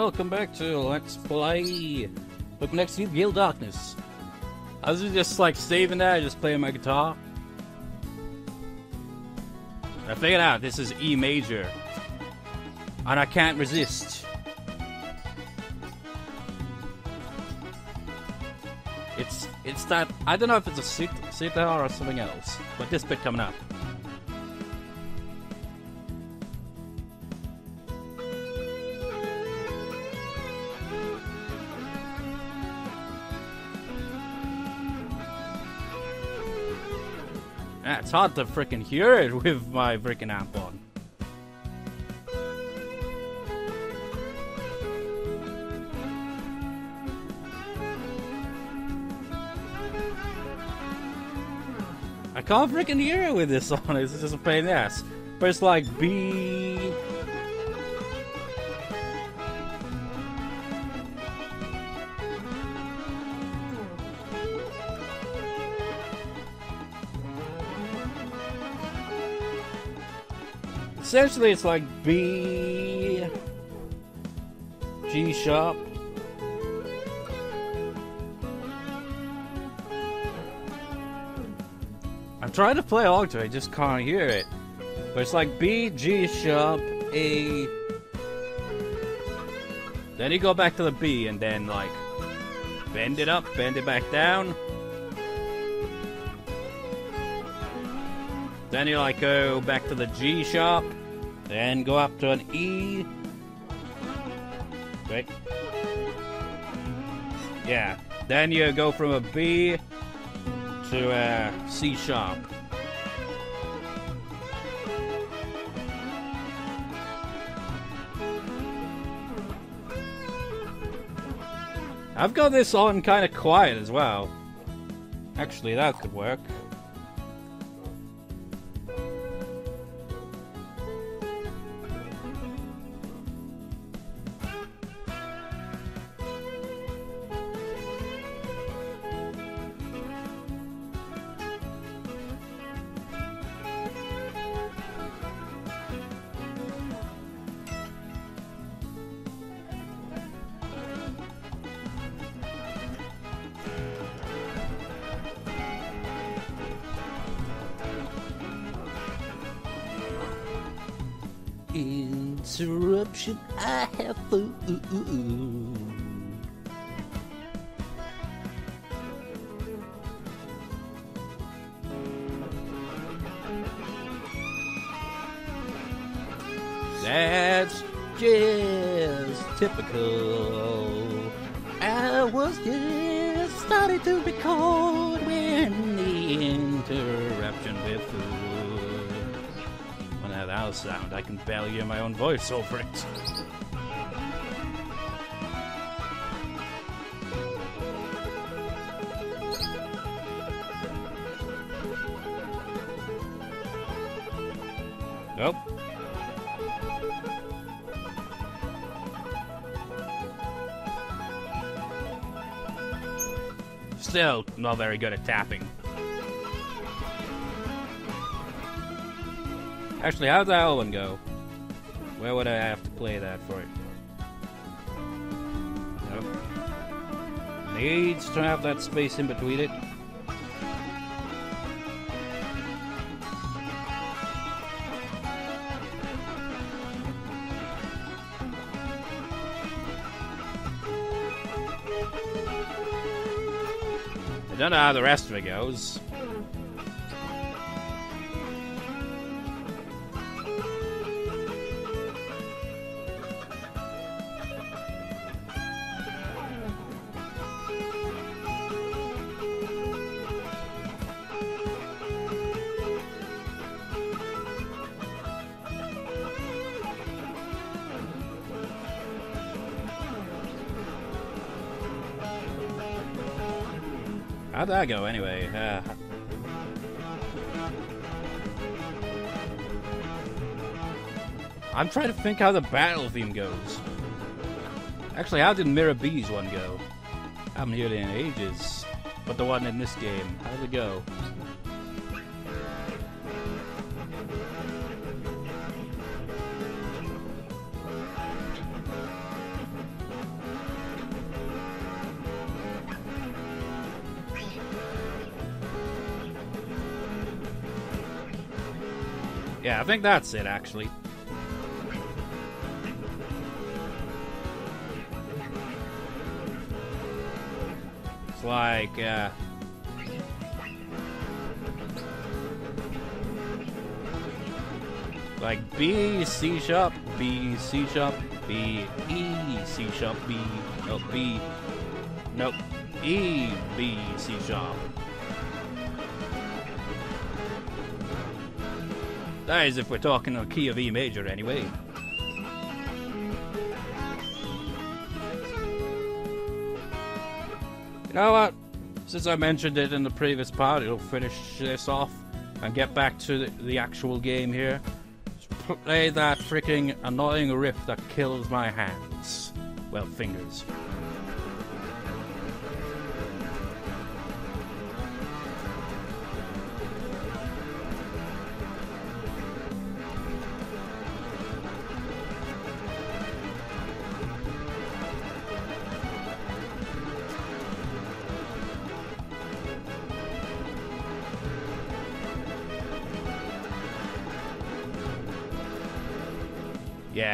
welcome back to Let's Play. Look next to you, Gale Darkness. I was just like saving that, just playing my guitar. I figured out this is E major. And I can't resist. It's it's that I don't know if it's a sit- sitar or something else, but this bit coming up. It's hard to freaking hear it with my freaking amp on. I can't freaking hear it with this on. It's just a pain ass. But it's like B. Essentially, it's like B. G sharp. I'm trying to play it, I just can't hear it. But it's like B, G sharp, A. Then you go back to the B and then like bend it up, bend it back down. Then you like go back to the G sharp, then go up to an E. Wait. Yeah. Then you go from a B to a C sharp. I've got this on kind of quiet as well. Actually, that could work. Interruption, I have food. That's just typical. Sound, I can barely hear my own voice over it. Nope. Still not very good at tapping. Actually, how'd that other one go? Where would I have to play that for it? Nope. Needs to have that space in between it. I don't know how the rest of it goes. How'd that go anyway? Uh, I'm trying to think how the battle theme goes. Actually, how did Miror B's one go? I haven't heard it in ages. But the one in this game, how did it go? Think that's it actually. It's like, uh, like B C sharp B C sharp B E C sharp B no B nope E B C sharp. That is if we're talking a key of E major anyway. You know what? Since I mentioned it in the previous part, it'll finish this off and get back to the, the actual game here. Just play that freaking annoying riff that kills my hands. Well, fingers.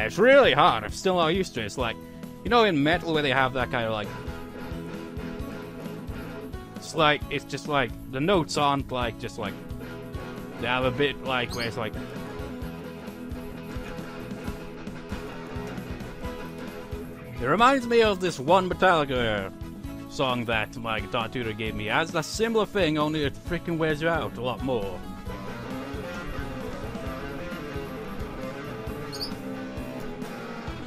It's really hard. I'm still not used to it. It's like, you know, in metal where they have that kind of like. It's like, it's just like, the notes aren't like, just like. They have a bit like, where it's like. It reminds me of this one Metallica song that my guitar tutor gave me. It has a similar thing, only it freaking wears you out a lot more.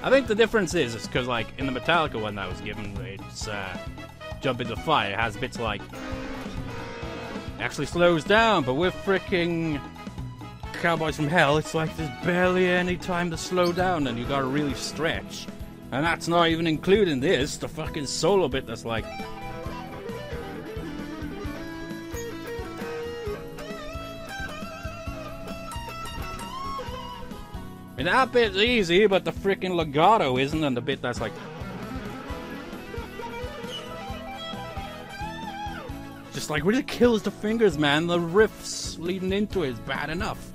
I think the difference is, is because like in the Metallica one that I was given, it's uh, jump into fire. It has bits like actually slows down, but with freaking Cowboys from Hell, it's like there's barely any time to slow down, and you gotta really stretch. And that's not even including this, the fucking solo bit that's like. And that bit's easy, but the freaking legato isn't, and the bit that's like. Just like really kills the fingers, man. The riffs leading into it is bad enough.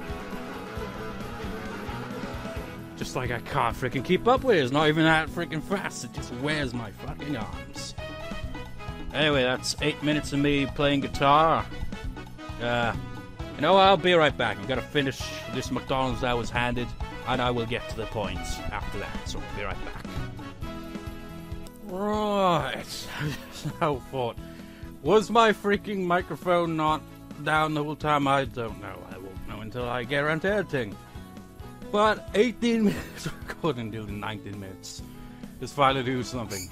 Just like I can't freaking keep up with it. It's not even that freaking fast. It just wears my fucking arms. Anyway, that's eight minutes of me playing guitar. Uh, you know, I'll be right back. I've got to finish this McDonald's I was handed, and I will get to the points after that. So I'll be right back. Right. now, thought. Was my freaking microphone not down the whole time? I don't know. I won't know until I get around to editing. But 18 minutes recording till 19 minutes. Just finally do something.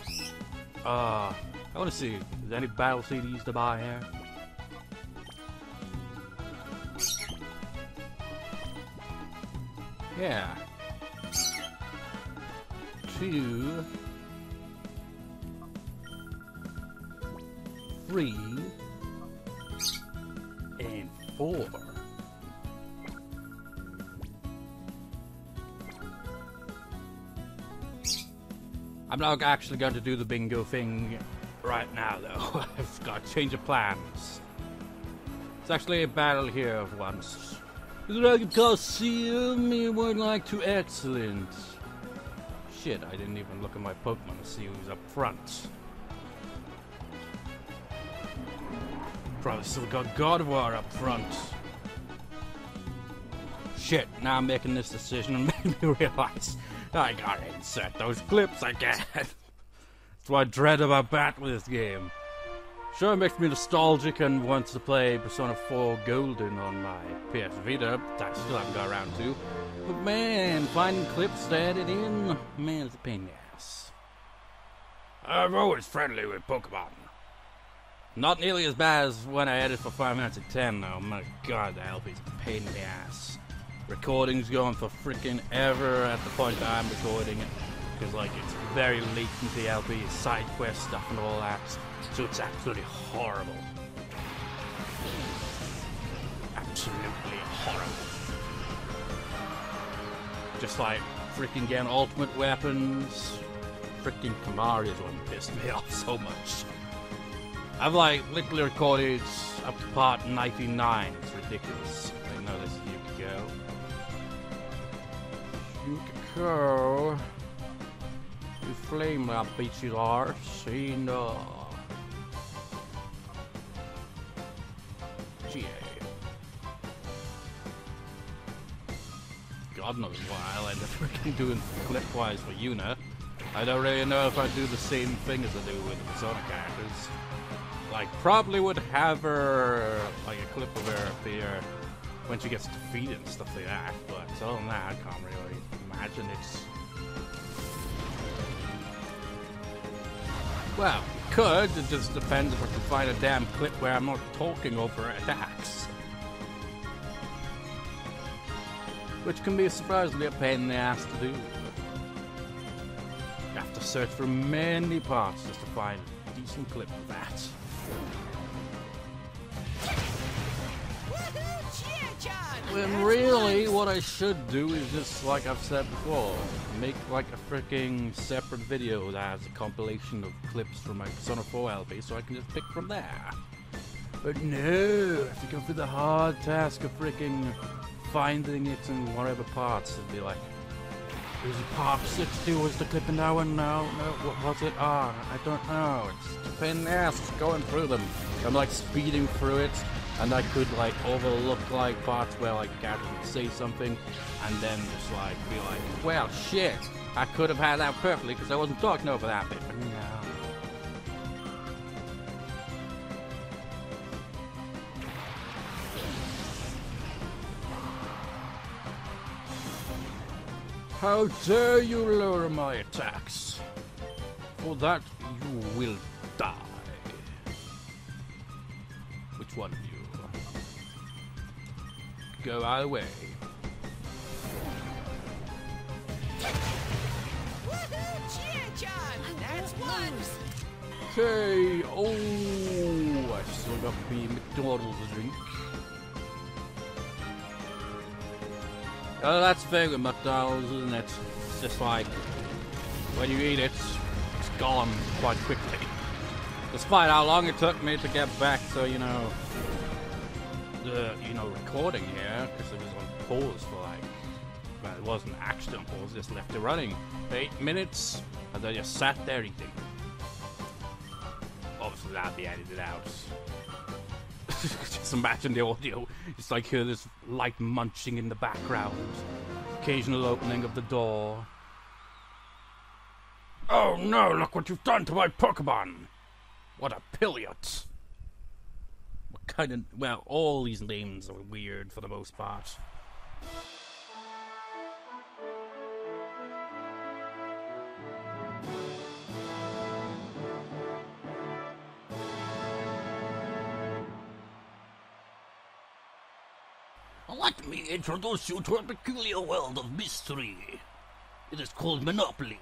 Uh, I want to see. Is there any battle CDs to buy here? Yeah. Two. Three. And four. I'm not actually going to do the bingo thing right now, though. I've got to change of plans. It's actually a battle here of once. Dragon Coliseum, you weren't like too excellent. Shit, I didn't even look at my Pokemon to see who's up front. Probably still got Gardevoir up front. Shit, now I'm making this decision and made me realize I gotta insert those clips again. That's what I dread about battle this game. Sure, makes me nostalgic and wants to play Persona 4 Golden on my PS Vita, but I still haven't got around to. But man, finding clips to edit in, man, it's a pain in the ass. I'm always friendly with Pokemon. Not nearly as bad as when I edit for 5 minutes at 10, though. My god, the LP's a pain in the ass. Recording's going for freaking ever at the point that I'm recording it. Because, like, it's very into the LP, side quest stuff and all that. So it's absolutely horrible. Absolutely horrible. Just like freaking getting ultimate weapons. Freaking Kimahri is what pissed me off so much. I've like literally recorded up to part 99. It's ridiculous. I know this is Yukiko. go. You flame that bitchy arse, see no. God knows why I ended up freaking doing clip-wise for Yuna. I don't really know if I'd do the same thing as I do with the Persona characters. Like, probably would have her, like a clip of her appear when she gets defeated and stuff like that, but other than that, I can't really imagine it's... Well, could, it just depends if I can find a damn clip where I'm not talking over attacks. Which can be surprisingly a pain in the ass to do. You have to search for many parts just to find a decent clip of that. When really, what I should do is just, like I've said before, make like a freaking separate video that has a compilation of clips from my Persona 4 LP so I can just pick from there. But no, I have to go through the hard task of freaking finding it in whatever parts and be like, is it part 60 was the clip in that one? No, no, what was it? Ah, I don't know. It's a pain in the ass going through them. I'm like speeding through it and I could like overlook like parts where like characters would say something, and then just like be like, well, shit, I could have had that perfectly because I wasn't talking over that bit, but no. How dare you lower my attacks? For that you will die. Which one of you? Go our way. Okay. Oh, I still got the McDonald's drink. Oh, that's fair with McDonald's, isn't it? It's just like when you eat it, it's gone quite quickly. Despite how long it took me to get back to, you know, the, you know, recording here, because it was on pause for like, well, it wasn't actually on pause, just left it running eight minutes, and then just sat there eating. Obviously, that'd be edited out. just imagine the audio. It's like hear this light munching in the background, occasional opening of the door. Oh no, look what you've done to my Pokemon! What a pilliot! Kind of. Well, all these names are weird for the most part. Let me introduce you to a peculiar world of mystery. It is called Monopoly.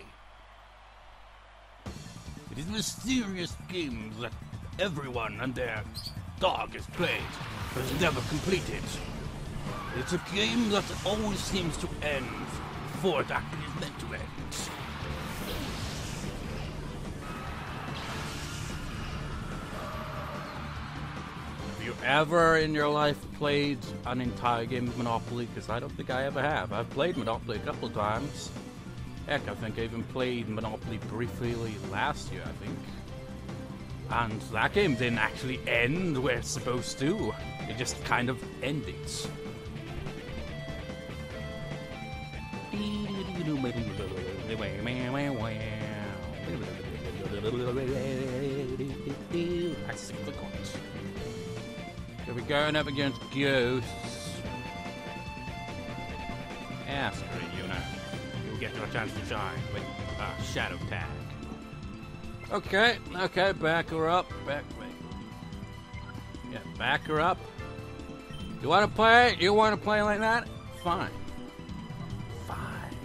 It is a mysterious game that everyone and their dog has played, but never completed. It's a game that always seems to end before it actually is meant to end. Have you ever in your life played an entire game of Monopoly? Because I don't think I ever have. I've played Monopoly a couple of times. Heck, I think I even played Monopoly briefly last year, I think. And that game didn't actually end where it's supposed to. It just kind of ended. That's the chords. So we're going up against ghosts. Yeah, screw you now. You'll get your chance to shine with uh, Shadow Tag. Okay, okay, back her up. Back, me. Yeah, back her up. You want to play? You want to play like that? Fine. Fine.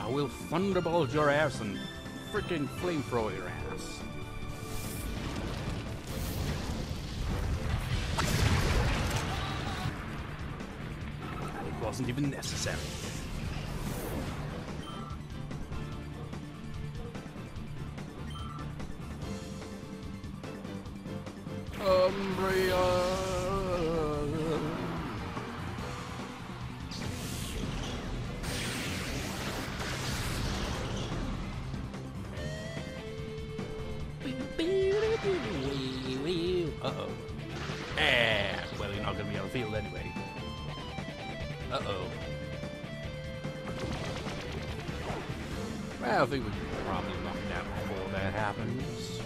I will thunderbolt your ass and freaking flamethrower your ass. It wasn't even necessary. Uh-oh. Well, I think we can probably knock out before that happens.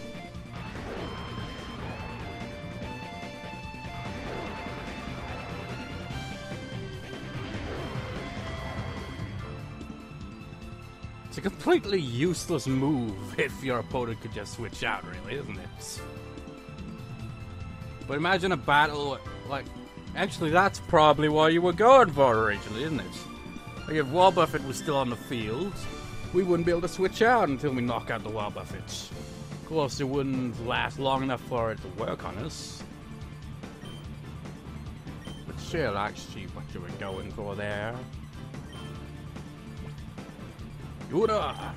It's a completely useless move if your opponent could just switch out, really, isn't it? But imagine a battle like. Actually, that's probably why you were going for originally, isn't it? Like if Wobbuffet was still on the field, we wouldn't be able to switch out until we knock out the Wobbuffet. Of course, it wouldn't last long enough for it to work on us. But still, actually, what you were going for there. Yoda!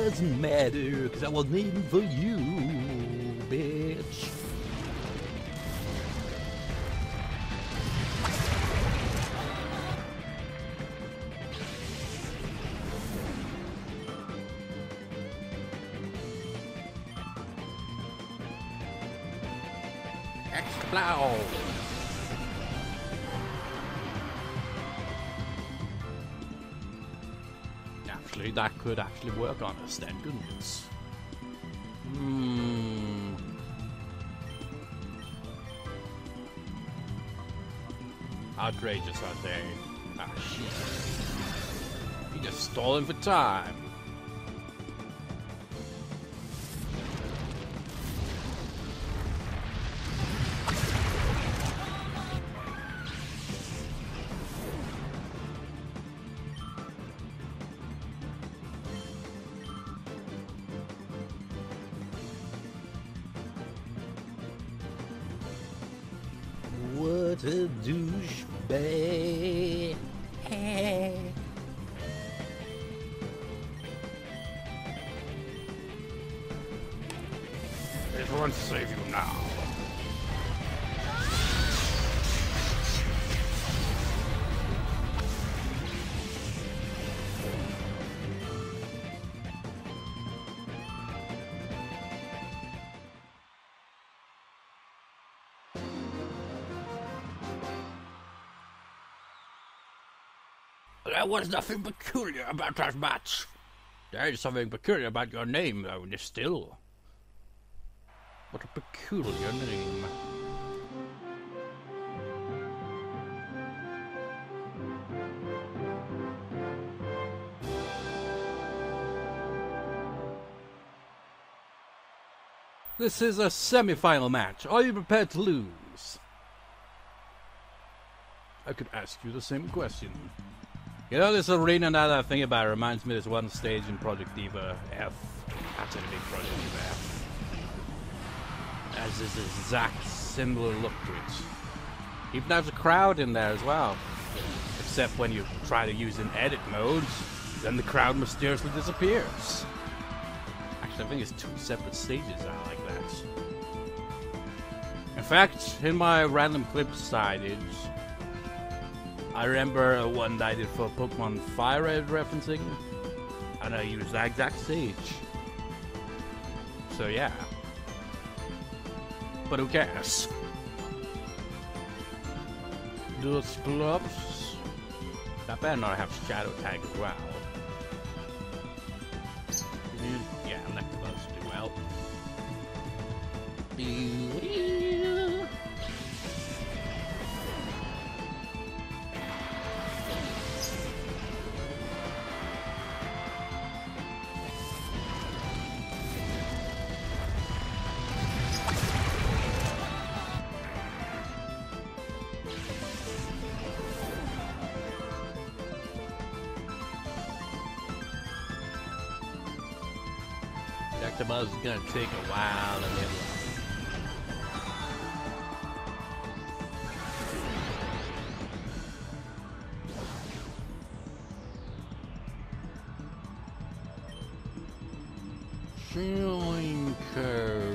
Doesn't matter, cause I was waiting for you, bitch. Explode! Actually, that could actually work on us then, it? Hmm. Outrageous, aren't they? Ah, shit. He just stalling for time. Everyone save you now. There was nothing peculiar about that match. There is something peculiar about your name, though, still. What a peculiar name. This is a semi-final match. Are you prepared to lose? I could ask you the same question. You know, this arena now that I think about it reminds me of this one stage in Project Diva F. That's a big Project Diva F. Has this exact similar look to it. Even there's a crowd in there as well. Except when you try to use an edit mode, then the crowd mysteriously disappears. Actually, I think it's two separate stages are like that. In fact, in my random clip sidage, I remember one that I did for Pokemon Fire Red referencing, and I used that exact stage. So yeah. But who cares? Those gloves. That better not have Shadow Tag as well. Gonna take a while to level up. Feeling correct.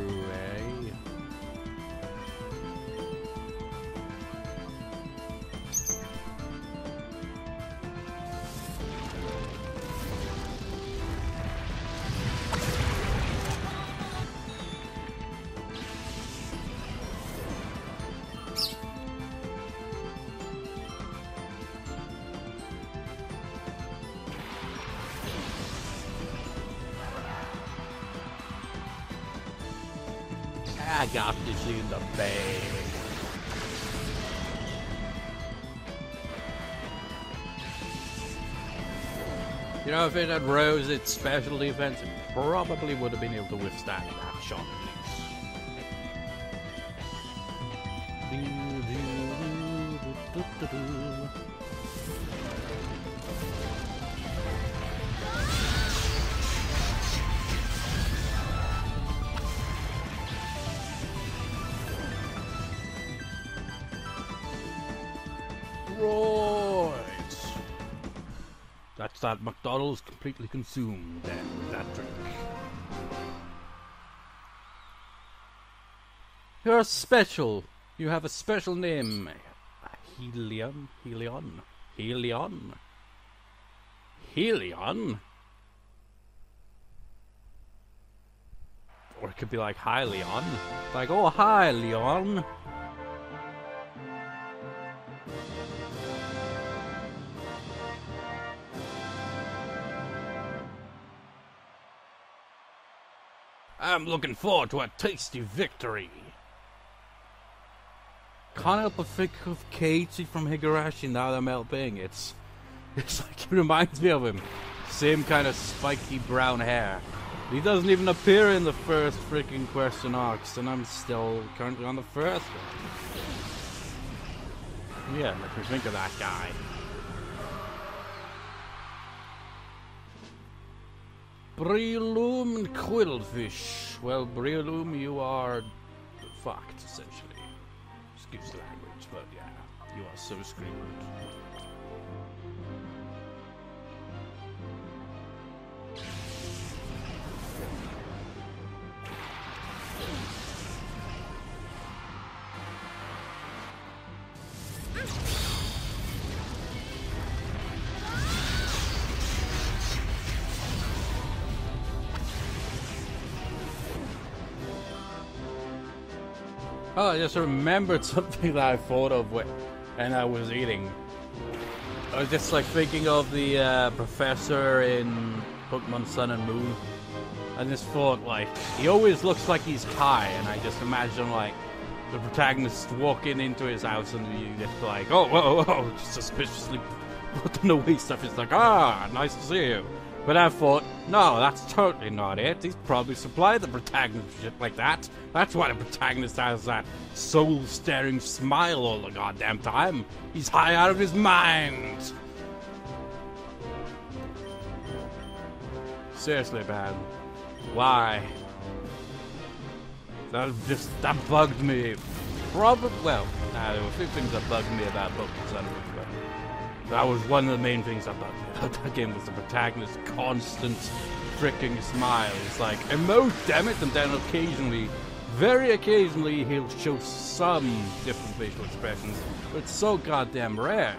I got this in the bag. You know, if it had rose its special defense, it probably would have been able to withstand that shot. That's that McDonald's completely consumed then with that drink. You're special. You have a special name. Helion? Helion? Helion? Helion? Or it could be like, hi, Leon. Like, oh, hi, Leon. I'm looking forward to a tasty victory. Can't help but think of Keiichi from Higurashi now that I'm helping. It's, it's like it reminds me of him. Same kind of spiky brown hair. He doesn't even appear in the first freaking question arcs, and I'm still currently on the first one. Yeah, make me think of that guy. Breloom Qwilfish. Well, Breloom, you are fucked, essentially. Excuse the language, but yeah, you are so screwed. Oh, I just remembered something that I thought of when and I was eating. I was just like thinking of the uh, professor in Pokemon Sun and Moon. I just thought like he always looks like he's high, and I just imagine like the protagonist walking into his house and you just like, oh, whoa, whoa, just suspiciously putting away stuff. It's like, ah, nice to see you. But I thought, no, that's totally not it. He's probably supplied the protagonist shit like that. That's why the protagonist has that soul-staring smile all the goddamn time. He's high out of his mind. Seriously, man. Why? That just, that bugged me. Probably, well, nah, there were a few things that bugged me about Pokemon that was one of the main things about that game was the protagonist's constant freaking smile. It's like, emote, damn it, and then occasionally, very occasionally, he'll show some different facial expressions, but it's so goddamn rare.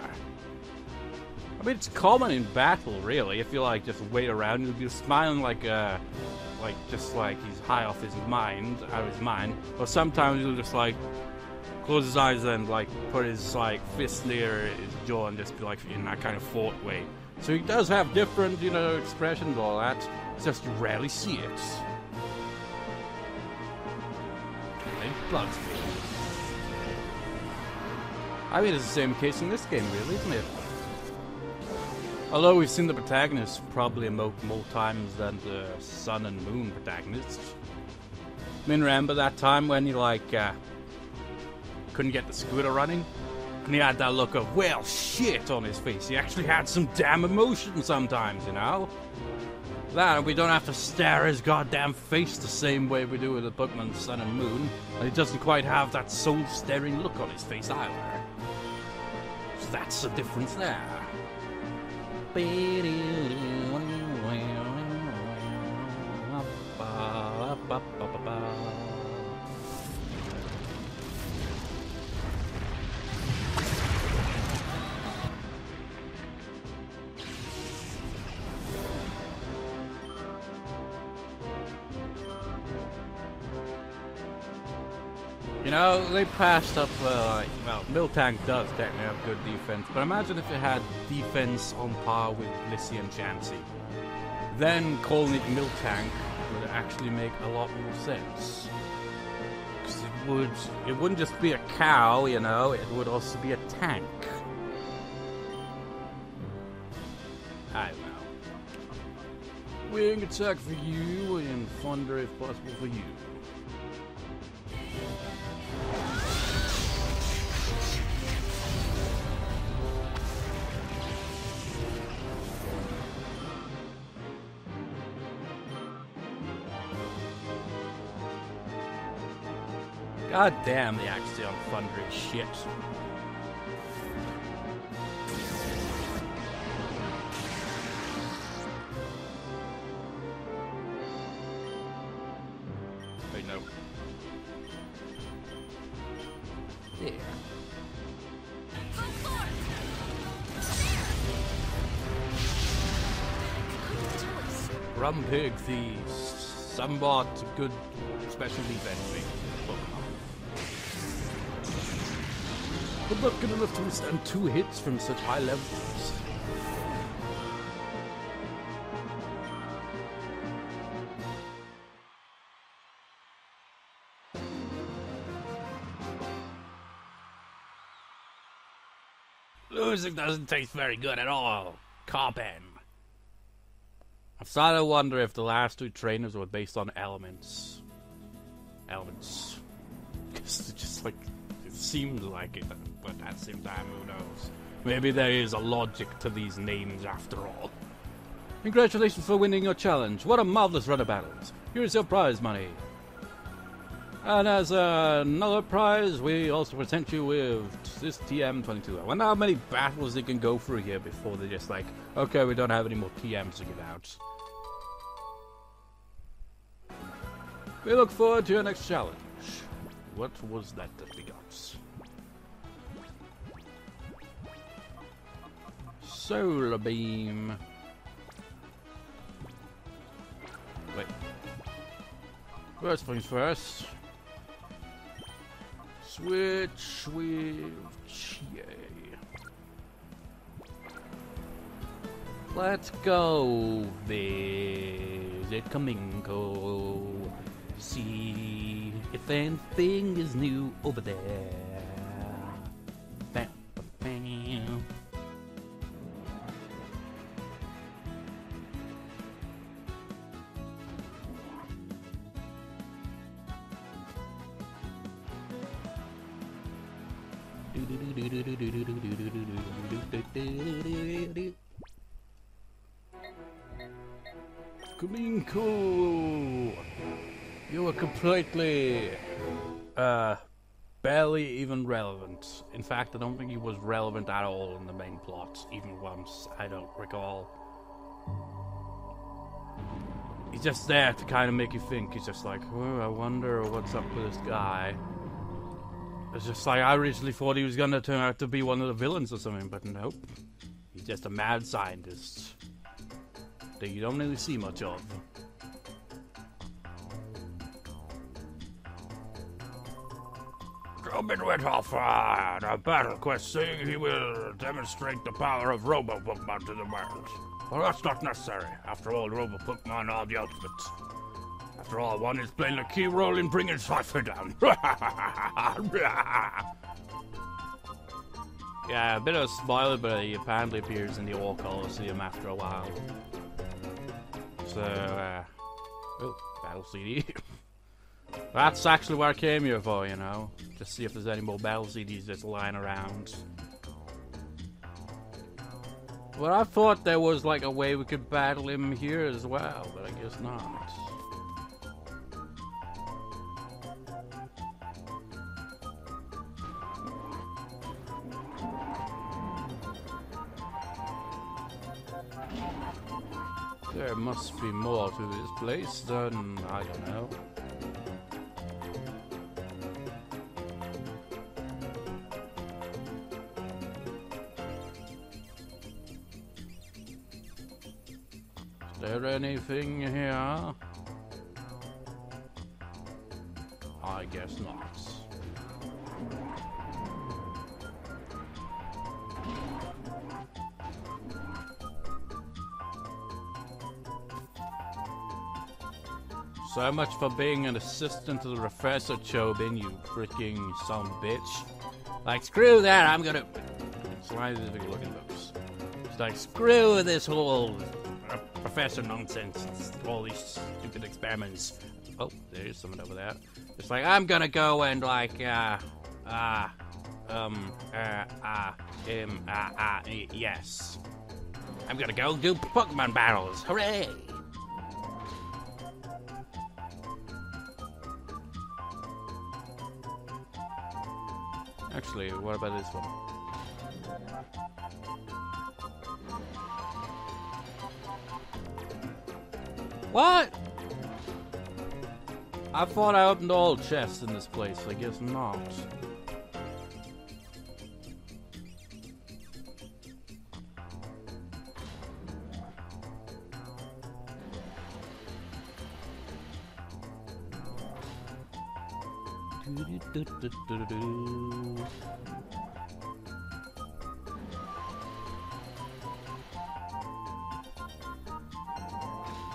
I mean, it's common in battle, really. If you like just wait around, he'll be smiling like uh, like just like he's high off his mind, out of his mind. Or sometimes he'll just like close his eyes and like put his like fist near his jaw and just be like in that kind of fort way. So he does have different, you know, expressions all that. Just you rarely see it. I mean, it's the same case in this game, really, isn't it? Although we've seen the protagonist probably emote more times than the Sun and Moon protagonists. I mean, remember that time when you like uh, couldn't get the scooter running. And he had that look of, well, shit on his face. He actually had some damn emotion sometimes, you know? That, we don't have to stare his goddamn face the same way we do with the Pokemon Sun and Moon. And he doesn't quite have that soul-staring look on his face either. So that's the difference there. Know, they passed up, uh, well, Miltank does technically have good defense, but imagine if it had defense on par with Blissey and Chansey. Then calling it Miltank would actually make a lot more sense. Because it, would it wouldn't just be a cow, you know, it would also be a tank. I don't know. Wing attack for you and thunder if possible for you. God damn, the Axion Thunder is shit. Wait, no. There. Grumpig, the somewhat good special defense But not good enough to withstand two hits from such high levels. Losing doesn't taste very good at all. Carpen. I've started to wonder if the last two trainers were based on elements. Elements. Because just like seemed like it, but at the same time, who knows? Maybe there is a logic to these names after all. Congratulations for winning your challenge. What a marvelous run of battles. Here's your prize money. And as uh, another prize, we also present you with this TM22. I wonder how many battles they can go through here before they're just like, okay, we don't have any more TMs to give out. We look forward to your next challenge. What was that that we got? Solar beam. Wait. First things first. Switch with Chie. Let's go visit Kaminko. See if anything is new over there. Kaminko! You are completely, uh, barely even relevant. In fact, I don't think he was relevant at all in the main plot, even once, I don't recall. He's just there to kind of make you think. He's just like, oh, I wonder what's up with this guy. It's just like, I originally thought he was gonna turn out to be one of the villains or something, but nope. He's just a mad scientist that you don't really see much of. Chobin went off on uh, a battle quest saying he will demonstrate the power of Robo Pokemon to the world. Well, that's not necessary. After all, Robo Pokemon are the ultimate. After all, one is playing a key role in bringing Cipher down. yeah, a bit of a spoiler, but he apparently appears in the Orre Colosseum after a while. So, uh, oh, battle CD. That's actually what I came here for, you know. Just see if there's any more battle CDs just lying around. Well, I thought there was like a way we could battle him here as well, but I guess not. Must be more to this place than, I don't know. Is there anything here? I guess not. So much for being an assistant to the Professor Chobin, you freaking some bitch. Like, screw that, I'm gonna... Scientific looking books. It's like, screw this whole uh, professor nonsense, all these stupid experiments. Oh, there's someone over there. It's like, I'm gonna go and, like, uh, uh, um, uh, uh, um, uh, uh, yes. I'm gonna go do Pokemon battles. Hooray! Actually, what about this one? What? I thought I opened all chests in this place. I guess not.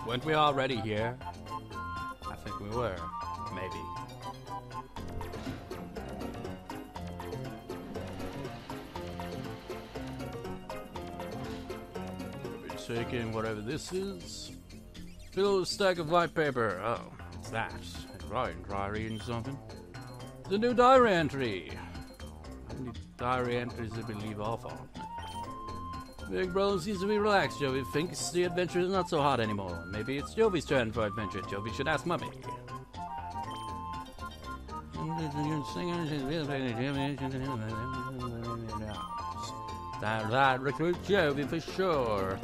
Weren't we already here? I think we were. Maybe. Taking whatever this is. Fill a stack of white paper. Oh, what's that? Right, try reading something. The new diary entry. Diary entries did we leave off on? Big Brother seems to be relaxed. Jovi thinks the adventure is not so hot anymore. Maybe it's Jovi's turn for adventure. Jovi should ask Mummy. That, that recruit Jovi for sure.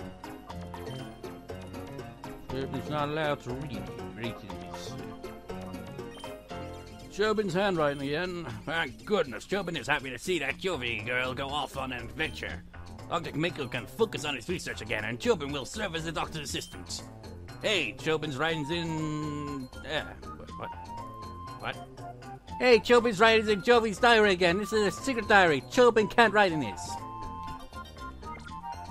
Jovi's not allowed to read. Read this. Chobin's handwriting again. Thank goodness, Chobin is happy to see that Jovi girl go off on an adventure. Dr. Miko can focus on his research again, and Chobin will serve as the doctor's assistant. Hey, Chobin's writing's in. Uh, what? What? Hey, Chobin's writing's in Jovi's diary again. This is a secret diary. Chobin can't write in this.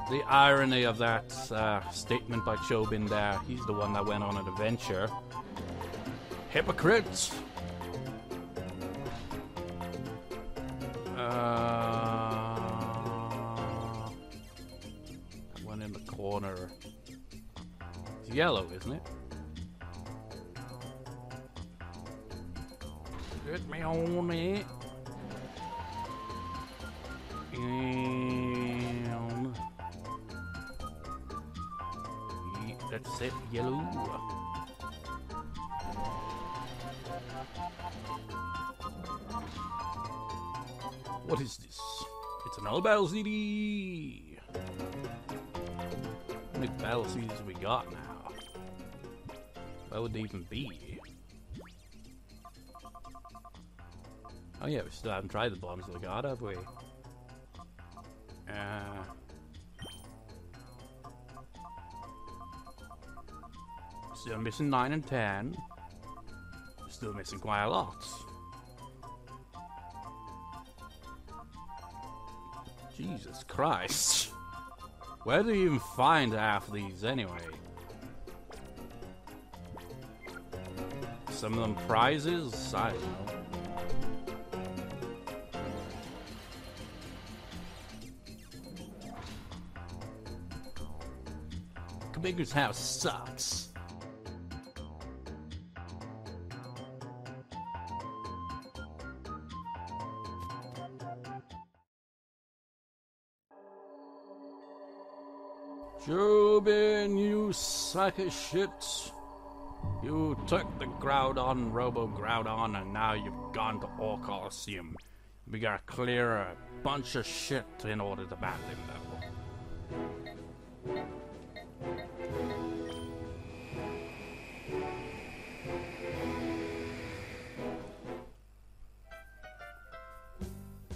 The irony of that uh, statement by Chobin there. He's the one that went on an adventure. Hypocrites! Uh, that one in the corner. It's yellow, isn't it? Get me on it. And that's it, yellow. It's an all battle CD. How many battle CDs we got now? What would they even be? Oh yeah, we still haven't tried the bombs of the god, have we? Uh, still missing 9 and 10. Still missing quite a lot. Jesus Christ. Where do you even find half these anyway? Some of them prizes? I don't know. Baker's house sucks. Of shit. You took the Groudon, Robo Groudon, and now you've gone to Orre Colosseum. We gotta clear a bunch of shit in order to battle him, though.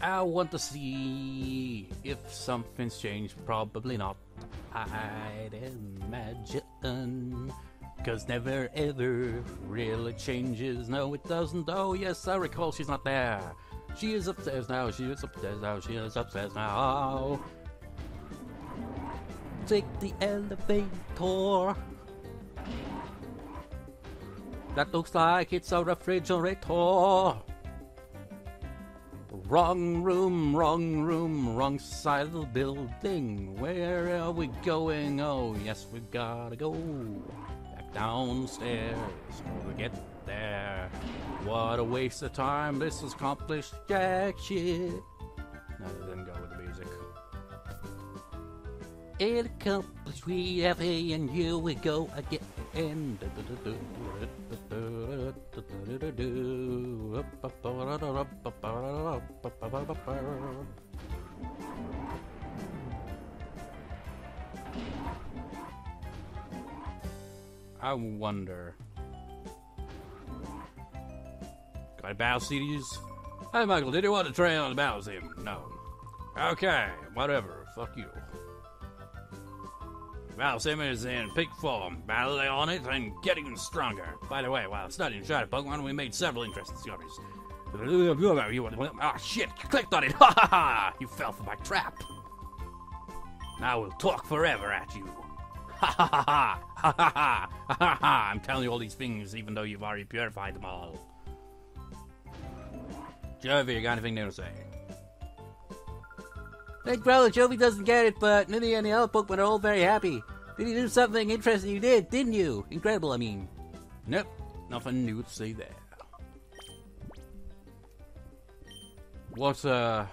I want to see if something's changed. Probably not. I'd imagine. Cause never ever really changes. No, it doesn't. Oh, yes, I recall she's not there. She is upstairs now. She is upstairs now. She is upstairs now. Take the elevator. That looks like it's a refrigerator. Wrong room, wrong room, wrong side of the building. Where are we going? Oh, yes, we gotta go back downstairs. We get there. What a waste of time. This has accomplished jack shit. No, it didn't go with the music. It accomplished we have A and here we go again. I wonder. Got bow CDs? Hey, Michael, did you want to try on the him? No. Okay, whatever. Fuck you. Val Simmons in peak form, battling on it and getting stronger. By the way, while studying Shadow Pokemon, we made several interesting discoveries. Ah, shit, you clicked on it. Ha ha ha! You fell for my trap. Now we'll talk forever at you. Ha ha ha ha! Ha ha ha! Ha ha ha! I'm telling you all these things even though you've already purified them all. Jovi, you got anything new to say? Big brother, Jovi doesn't get it, but Minnie and the other Pokemon are all very happy. Did you do something interesting? You did, didn't you? Incredible, I mean. Nope, nothing new to say there. What a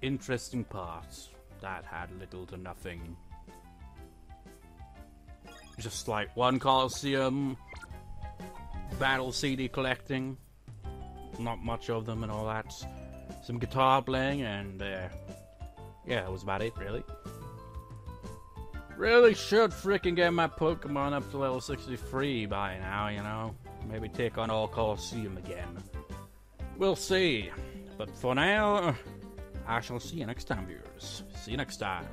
interesting part. that had little to nothing. Just like one Coliseum, battle CD collecting, not much of them and all that. Some guitar playing and uh, yeah, that was about it really. Really should freaking get my Pokemon up to level 63 by now, you know? Maybe take on Orre Colosseum again. We'll see. But for now, I shall see you next time, viewers. See you next time.